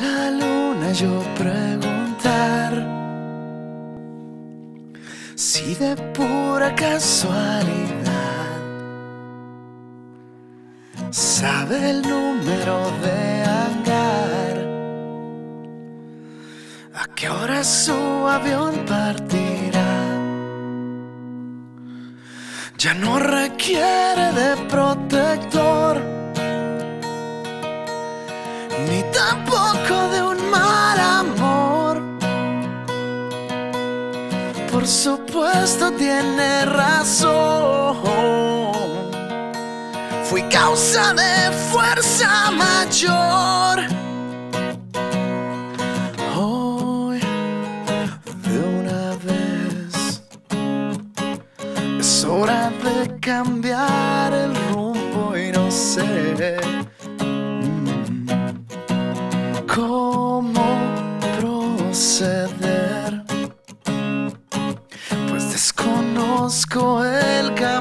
la luna yo preguntar si de pura casualidad sabe el número de hangar, a qué hora su avión partirá. Ya no requiere de protector ni tampoco Por supuesto tiene razón. Fui causa de fuerza mayor. Hoy, de una vez, es hora de cambiar el rumbo y no sé desconozco el camino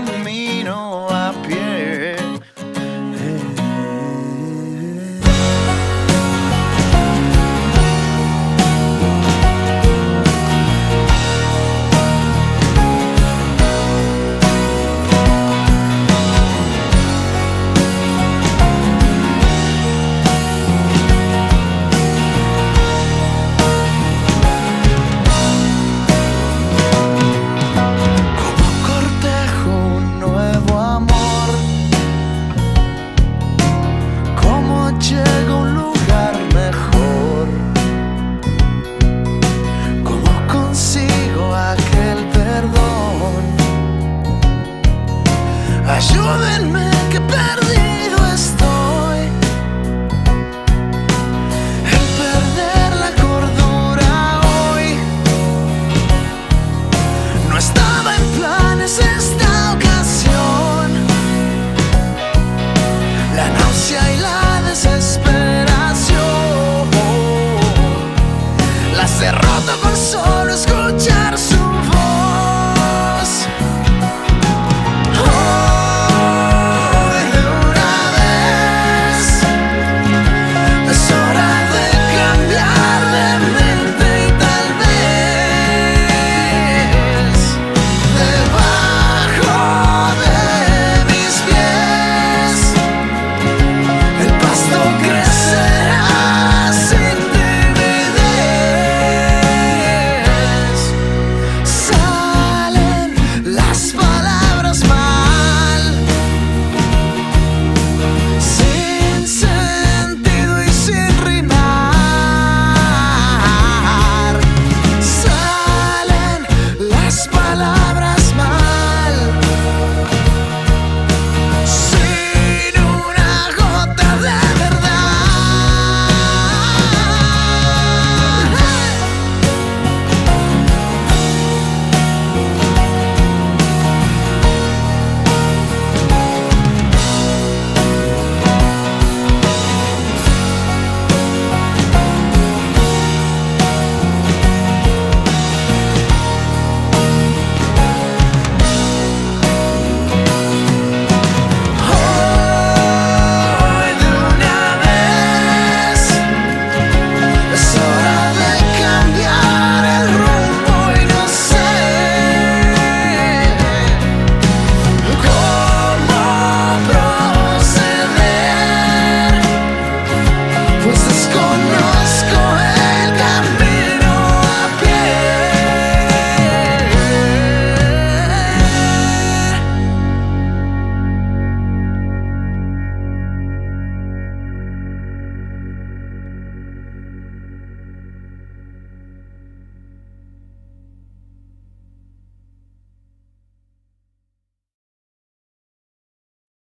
more than me.